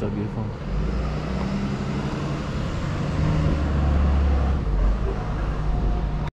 so beautiful.